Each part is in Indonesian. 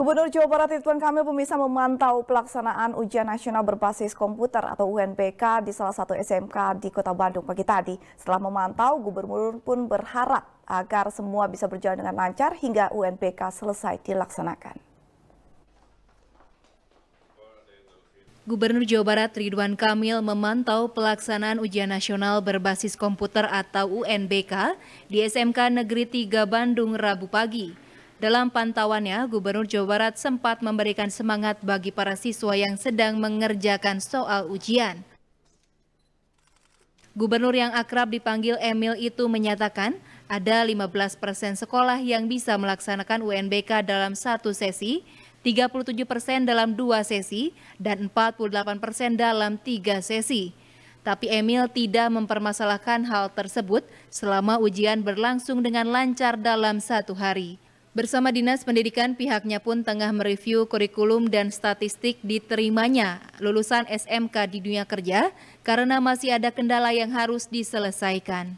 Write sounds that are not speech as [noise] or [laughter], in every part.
Gubernur Jawa Barat Ridwan Kamil pemirsa memantau pelaksanaan ujian nasional berbasis komputer atau UNBK di salah satu SMK di Kota Bandung pagi tadi. Setelah memantau, Gubernur pun berharap agar semua bisa berjalan dengan lancar hingga UNBK selesai dilaksanakan. Gubernur Jawa Barat Ridwan Kamil memantau pelaksanaan ujian nasional berbasis komputer atau UNBK di SMK Negeri 3 Bandung Rabu pagi. Dalam pantauannya, Gubernur Jawa Barat sempat memberikan semangat bagi para siswa yang sedang mengerjakan soal ujian. Gubernur yang akrab dipanggil Emil itu menyatakan ada 15 persen sekolah yang bisa melaksanakan UNBK dalam satu sesi, 37 persen dalam dua sesi, dan 48 persen dalam tiga sesi. Tapi Emil tidak mempermasalahkan hal tersebut selama ujian berlangsung dengan lancar dalam satu hari. Bersama Dinas Pendidikan, pihaknya pun tengah mereview kurikulum dan statistik diterimanya lulusan SMK di dunia kerja karena masih ada kendala yang harus diselesaikan.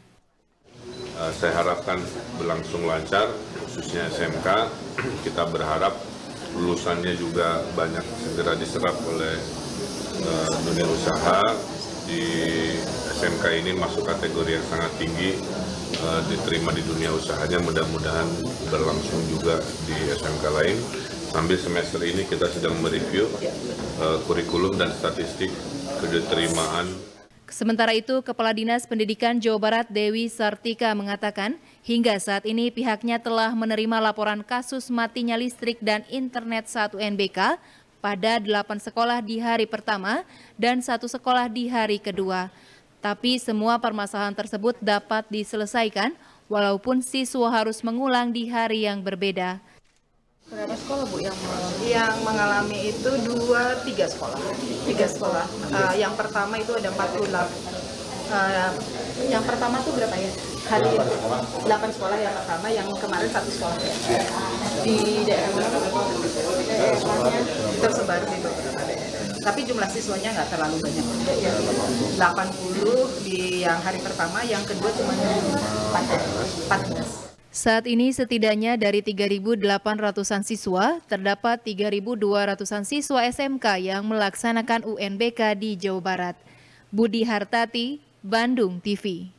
Uh, saya harapkan berlangsung lancar, khususnya SMK. [clears throat] Kita berharap lulusannya juga banyak segera diserap oleh uh, dunia usaha di SMK ini masuk kategori yang sangat tinggi uh, diterima di dunia usahanya mudah-mudahan berlangsung juga di SMK lain. Sambil semester ini kita sedang mereview uh, kurikulum dan statistik keterterimaan. Sementara itu, Kepala Dinas Pendidikan Jawa Barat Dewi Sartika mengatakan, hingga saat ini pihaknya telah menerima laporan kasus matinya listrik dan internet 1 NBK pada 8 sekolah di hari pertama dan satu sekolah di hari kedua. Tapi semua permasalahan tersebut dapat diselesaikan walaupun siswa harus mengulang di hari yang berbeda. Berapa sekolah Bu yang yang mengalami itu dua tiga sekolah. Tiga sekolah. Uh, yang pertama itu ada 48 uh, yang pertama tuh berapa ya? Hari ini 8 sekolah. Yang pertama yang kemarin satu sekolah. Ya di daerah mana daerahnya tersebar di beberapa daerah tapi jumlah siswanya nggak terlalu banyak ya 80 di yang hari pertama yang kedua cuma 14 saat ini setidaknya dari 3.800-an siswa, terdapat 3.200-an siswa SMK yang melaksanakan UNBK di Jawa Barat. Budi Hartati, Bandung TV.